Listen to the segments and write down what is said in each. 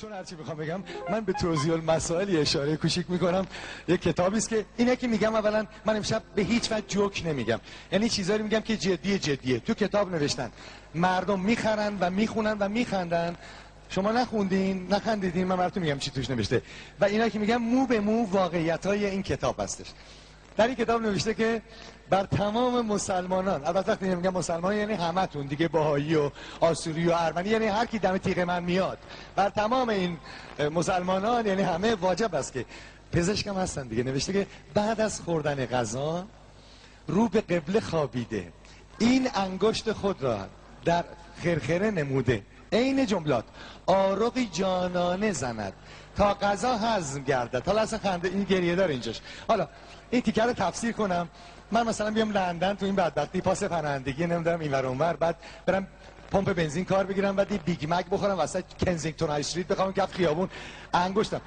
چون هرچی می‌خوام بگم من به توضیح المسائل اشاره کوچیک می‌کنم. یک کتابی است که اینه که میگم اولا من امشب به هیچ وجه جوک نمیگم. یعنی چیزایی میگم که جدی جدیه. تو کتاب نوشتن. مردم می‌خرن و می‌خونن و میخندن. شما نخوندین نخندیدین من براتون میگم چی توش نوشته. و اینا که میگم مو به مو واقعیت های این کتاب هستش. در این کتاب نوشته که بر تمام مسلمانان البته وقتی میگم مسلمان یعنی همتون دیگه باهایی و آسوری و ارمنی یعنی هر کی دم تیغ من میاد. بر تمام این مسلمانان یعنی همه واجب است که پزشک هم هستن دیگه نوشته که بعد از خوردن غذا رو به قبله خوابیده. این انگشت خود را در خرخره نموده. عین جملات آرقی جانانه زند. تا غذا هضم گردد. حالا اصلا خنده این گریه داره اینجاش. حالا این تیکر رو تفسیر کنم. من مثلا بیام لندن تو این بدبختی پاس پناهندگی نمی‌دونم این ور اونور بعد برم پمپ بنزین کار بگیرم بعد Big Mac بخورم وسط Kensington Street بخوام کف خیابون انگشتم.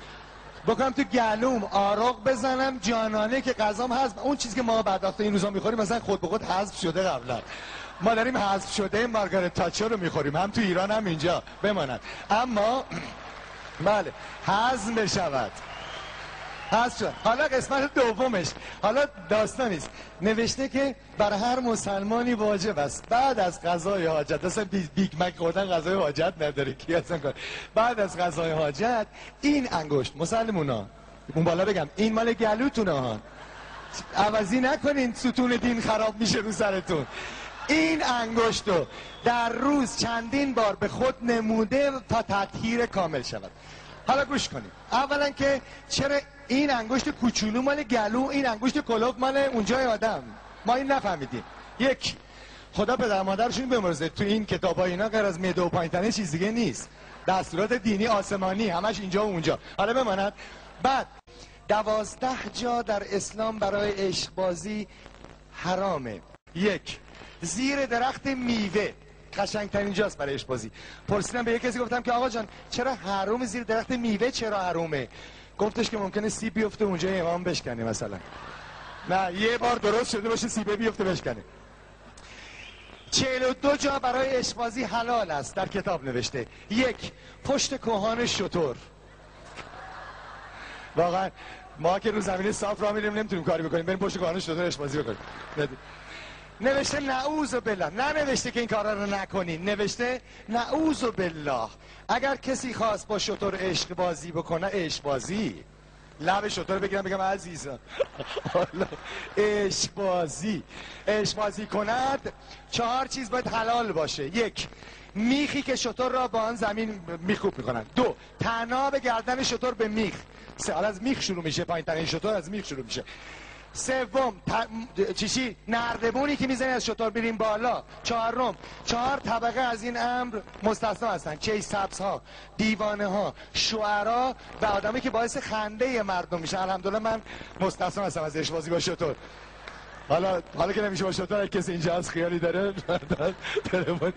بکنم تو گلوم آروغ بزنم جانانه که غذام هضم شه اون چیزی که ما بعد این روزا می‌خوریم مثلا خود به خود هضم شده قبلا. ما داریم هضم شده مارگارت تاچر رو می‌خوریم هم تو ایران هم اینجا بماند. اما بله هضم بشود. هست شد. حالا قسمت دومش. حالا داستانیست نوشته که بر هر مسلمانی واجب است. بعد از غذای حاجت. اصلا بیگ مک خوردن غذای حاجت نداره. کی اصلا بعد از غذای حاجت این انگشت. مسلمونا اون بالا بگم. این مال گلوتونه ها. عوضی نکنین ستون دین خراب میشه رو سرتون. این انگشتو در روز چندین بار به خود نموده تا تطهیر کامل شود. حالا گوش کنیم. اولا که چرا این انگشت کوچولو مال گلو این انگشت کلوب مال اونجای آدم؟ ما این نفهمیدیم. یک خدا پدر مادرشون بمرزه. تو این کتاب اینا غیر از میده و پایین چیز دیگه نیست. دستورات دینی آسمانی همش اینجا و اونجا. حالا بماند. بعد دوازده جا در اسلام برای عشق بازی حرامه. یک زیر درخت میوه. قشنگترین جاست برای عشق بازی. پرسیدم به یک کسی گفتم که آقا جان چرا حروم زیر درخت میوه چرا حرومه؟ گفتش که ممکنه سیب بیفته اونجا امام بشکنه مثلا. نه یه بار درست شده باشه سیبه بیفته بشکنه. چهل و دو جا برای اشبازی حلال است در کتاب نوشته. یک پشت کوهان شطور واقعا ما که رو زمین صاف را میریم نمی‌تونیم کاری بکنیم. بریم پشت کوهان شطور اشبازی بکنیم. نوشته نعوذ بالله. نوشته که این کارا رو نکنین نوشته نعوذ بالله. اگر کسی خواست با شطور عشق بازی بکنه عشق بازی. لب شطور بگیرم بگم عزیزم. عشق بازی. عشق بازی کند. چهار چیز باید حلال باشه. یک میخی که شطور را با آن زمین میخوب می‌کنن دو تناب گردن شطور به میخ. سه از میخ شروع میشه پایین ترین شطور از میخ شروع میشه. سوم ت... چیشی نردبونی که می‌زنی از شطور بریم بالا. چهارم چهار طبقه از این امر مستثنا هستن. چه سبز ها دیوانه ها شعرا و آدمی که باعث خنده مردم میشه. الحمدلله من مستثنا هستم از اشبازی با شطور. حالا حالا که نمیشه با شطور کسی اینجا از خیالی داره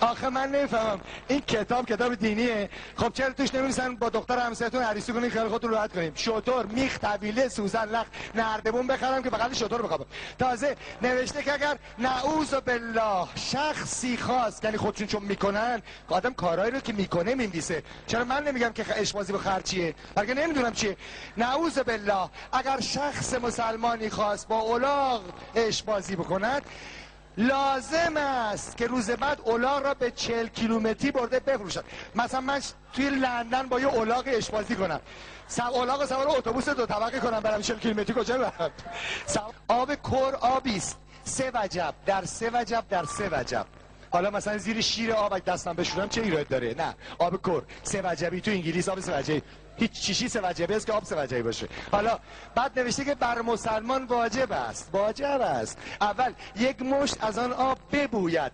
آخه من نمی‌فهمم. این کتاب کتاب دینیه. خب چرا توش نمیسن با دختر همسایتون عریسی کنین خیلی خودتون راحت کنیم. شطور میخ طویله سوزن لخ نردبون بخرم که بغل شطور بخوابم. تازه نوشته که اگر نعوذ بالله شخصی خاص یعنی خودشون چون می‌کنن آدم کارهایی رو که می‌کنه میندیسه چرا من نمیگم که اشبازی به خرچیه بلکه نمی‌دونم چیه. نعوذ بالله اگر شخص مسلمانی خاص با اولاغ اشبازی بکند لازم است که روز بعد اولاغ را به چل کیلومتری برده بفروشد. مثلا من توی لندن با یه اولاغ اشبازی کنم. اولاغ سوار اتوبوس دو طبقه کنم برم 40 کیلومتری کجا برم؟ آب کور آبی است. سه وجب. در سه وجب در سه وجب. حالا مثلا زیر شیر آب دستم بشورم چه ایراد داره؟ نه. آب کور سه وجبی تو انگلیس آب سه وجبی. هیچ چیشی سه وجبی است که آب سه وجبی باشه. حالا بعد نوشته که بر مسلمان واجب است. واجب است. اول یک مشت از آن آب ببوید.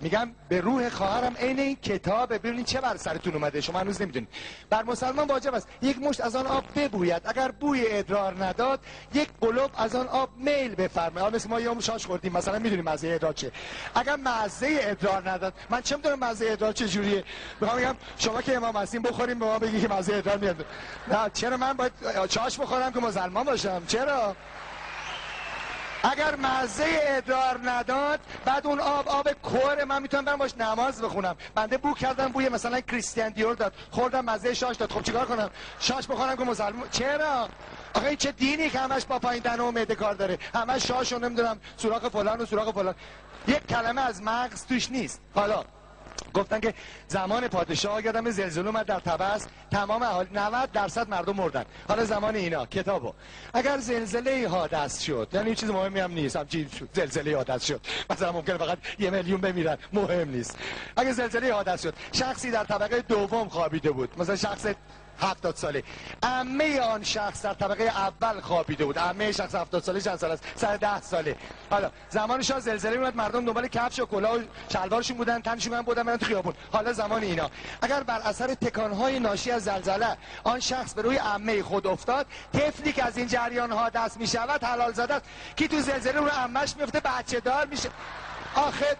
میگم به روح خواهرم عین این کتاب. ببینید چه بر سرتون اومده. شما هنوز نمی‌دونید بر مسلمان واجب است. یک مشت از آن آب ببوید. اگر بوی ادرار نداد یک قلوب از آن آب میل بفرمایید. مثل ما یه شاش خوردیم. مثلا می‌دونیم مزه ادرار چه اگر مزه ادرار نداد من چه می‌دونم مزه ادرار چه جوریه؟ می‌خوام بگم شما که امام هستین بخوریم به ما بگی که مزه ادرار میاد. نه چرا من باید چاش بخورم که مسلمان باشم؟ چرا؟ اگر مزه ادرار نداد بعد اون آب آب کور من می‌تونم برم باش نماز بخونم. بنده بو کردم بوی مثلا کریستیان دیور داد. خوردم مزه شاش داد. خب چیکار کنم؟ شاش بخورم که مسلمان چرا؟ آخه چه دینی که همش با پایین دهن و معده کار داره. همش شاش نمی‌دونم سوراخ فلان و سوراخ فلان. یک کلمه از مغز توش نیست. حالا گفتن که زمان پادشاه یادم زلزله اومد در تبس. تمام اهالی 90 درصد مردم مردن. حالا زمان اینا کتابو. اگر زلزله حادث شد یعنی چیز مهمی هم نیست. شد زلزله حادث شد. مثلا ممکنه فقط یه میلیون بمیرن. مهم نیست. اگر زلزله حادث شد شخصی در طبقه دوم خوابیده بود. مثلا شخص هفتاد ساله. امه آن شخص در طبقه اول خوابیده بود. امه شخص هفتاد ساله چند سال است. سر ده ساله. حالا زمان شاه زلزله میاد مردم دنبال کفش و کلاه و شلوارشون بودن تنشون هم بودن برن تو خیابون. حالا زمان اینا. اگر بر اثر تکانهای ناشی از زلزله آن شخص به روی امه خود افتاد طفلی که از این جریان ها دست می‌شود حلال زده است. کی تو زلزله رو امش میفته بچه دار میشه. آخه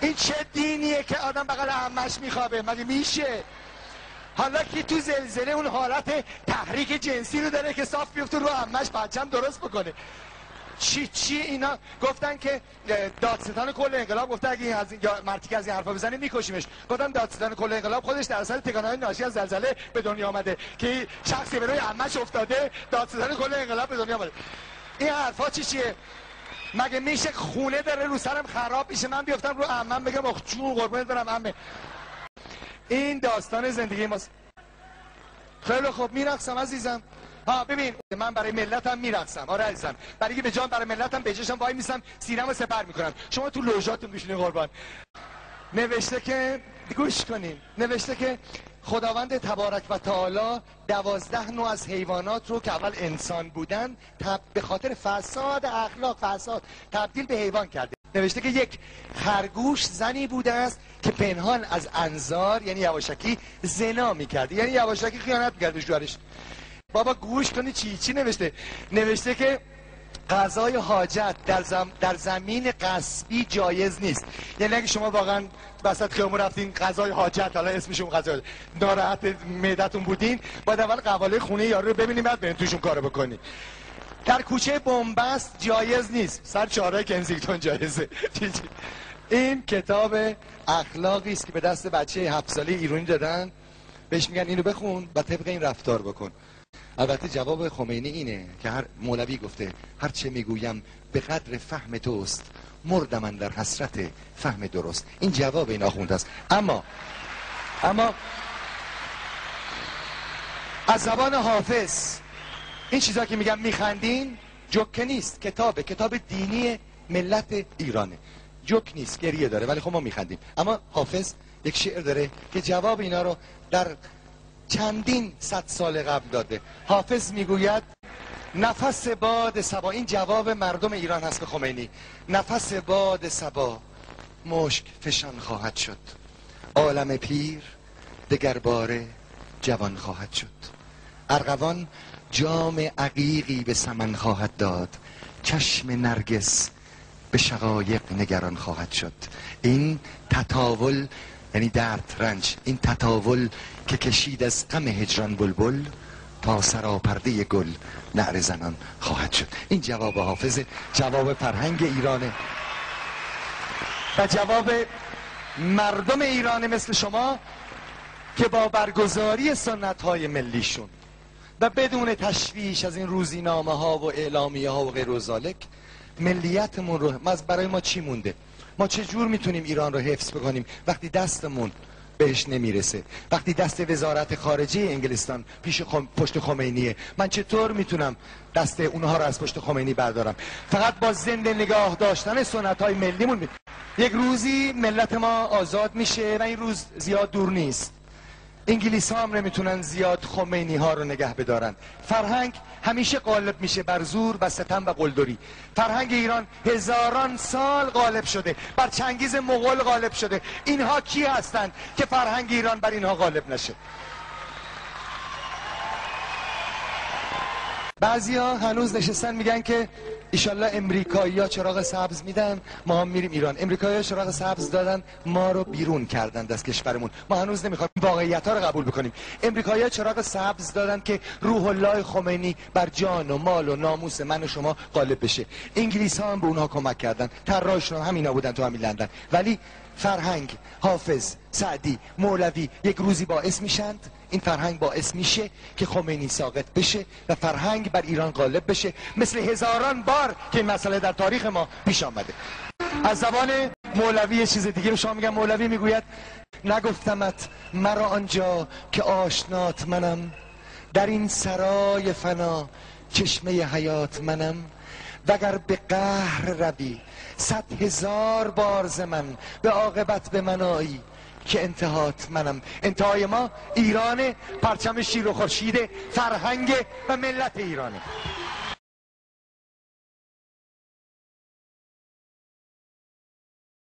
این چه دینیه که آدم بغل امش میخوابه؟ مگه میشه؟ حالا کی تو زلزله اون حالت تحریک جنسی رو داره که صاف بیفته رو امش بچم درست بکنه. چی چی اینا گفتن که دادستان کل انقلاب گفته اگه از این مرتی که از این حرفا بزنه میکشیمش. گفتن دادستان کل انقلاب خودش در اثر تکانهای ناشی از زلزله به دنیا آمده. که شخصی به روی امش افتاده دادستان کل انقلاب به دنیا آمده. این حرفا چی چیه؟ مگه میشه خونه داره رو سرم خراب میشه؟ من بیفتم رو عمم بگم اخ جون قربونت برم عمه. این داستان زندگی ماست. خیلی خوب میرقصم عزیزم. ها ببین من برای ملتم میرقصم. آره عزیزم. برای که به جان برای ملتم به جشم وای میسم سینما سپر می‌کنم. شما تو لوژاتون میشونین قربان. نوشته که گوش کنین. نوشته که خداوند تبارک و تعالی دوازده نوع از حیوانات رو که اول انسان بودن تب... به خاطر فساد اخلاق فساد تبدیل به حیوان کرده. نوشته که یک خرگوش زنی بوده است که پنهان از انظار یعنی یواشکی زنا می‌کرده. یعنی یواشکی خیانت می‌کرده شوهرش بابا گوش کنی چی چی نوشته؟ نوشته که غذای حاجت در, زم... در زمین قصبی جایز نیست. یعنی اگه شما واقعا وسط خیامون رفتین غذای حاجت حالا اسمشون غذای ناراحت معدتون بودین باید اول قواله خونه یارو رو ببینیم بعد برین توشون کارو بکنی در کوچه بنبست جایز نیست. سر چهارای کنزیکتون جایزه. این کتاب اخلاقی است که به دست بچه هفت ساله ایرانی دادن. بهش میگن اینو بخون و طبق این رفتار بکن. البته جواب خمینی اینه که هر مولوی گفته هر چه می‌گویم به قدر فهم توست مردم من در حسرت فهم درست. این جواب این آخوند است. اما اما از زبان حافظ این چیزا که میگم میخندین جوک نیست. کتابه. کتاب دینی ملت ایرانه. جوک نیست گریه داره ولی خب ما میخندیم. اما حافظ یک شعر داره که جواب اینا رو در چندین صد سال قبل داده. حافظ می‌گوید نفس باد سبا این جواب مردم ایران هست به خمینی. نفس باد سبا مشک فشان خواهد شد. عالم پیر دگر باره جوان خواهد شد. ارغوان جام عقیقی به سمن خواهد داد. چشم نرگس به شقایق نگران خواهد شد. این تطاول یعنی درد رنج این تطاول که کشید از غم هجران بلبل تا سراپرده گل نعر زنان خواهد شد. این جواب حافظ جواب فرهنگ ایرانه و جواب مردم ایران مثل شما که با برگزاری سنت های ملیشون و بدون تشویش از این روزینامه ها و اعلامیه ها و غیر و ذالک ملیتمون رو برای ما چی مونده؟ ما چه جور می‌تونیم ایران رو حفظ بکنیم؟ وقتی دستمون بهش نمی‌رسه وقتی دست وزارت خارجه انگلستان پیش خم... پشت خمینیه من چطور می‌تونم دست اونها رو از پشت خمینی بردارم؟ فقط با زنده نگاه داشتن سنت های ملیمون می... یک روزی ملت ما آزاد میشه و این روز زیاد دور نیست. انگلیس ها هم نمی‌تونن زیاد خمینی ها رو نگه بدارن. فرهنگ همیشه غالب میشه بر زور و ستم و قلدری. فرهنگ ایران هزاران سال غالب شده. بر چنگیز مغول غالب شده. اینها کی هستند که فرهنگ ایران بر اینها غالب نشه؟ بعضی ها هنوز نشستن میگن که ایشالله امریکایی ها چراغ سبز میدن. ما هم میریم ایران. امریکایی ها چراغ سبز دادن ما رو بیرون کردن از کشورمون. ما هنوز نمی‌خوایم واقعیت ها رو قبول بکنیم. امریکایی ها چراغ سبز دادن که روح الله خمینی بر جان و مال و ناموس من و شما غالب بشه. انگلیس ها هم به اونها کمک کردن. طراحشون هم همینا بودن تو همین لندن. ولی فرهنگ حافظ سعدی مولوی یک روزی باعث میشند این فرهنگ باعث میشه که خمینی ساقط بشه و فرهنگ بر ایران غالب بشه. مثل هزاران بار که این مسئله در تاریخ ما پیش آمده. از زبان مولوی یه چیز دیگه رو شما میگم. مولوی می‌گوید نگفتمت مرا آنجا که آشنات منم. در این سرای فنا چشمه حیات منم. وگر به قهر روی صد هزار بار ز من به عاقبت به منایی که انتهات منم. انتهای ما ایران پرچم شیر و خورشید فرهنگ و ملت ایرانه.